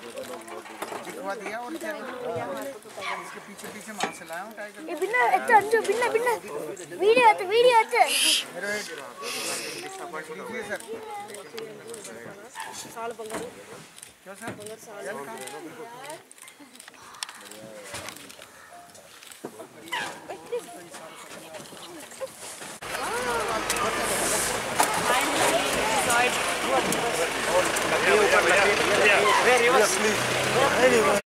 दिखवा दिया और इसके पीछे पीछे माँ से लाया हूँ टाइगर ये बिन्ना अच्छा अंजू बिन्ना बिन्ना वीडियो आते वीडियो आते मेरे सपोर्ट कीजिए सर साल बंगर क्यों सर? बंगर साल का Thank you. Very much. Very much.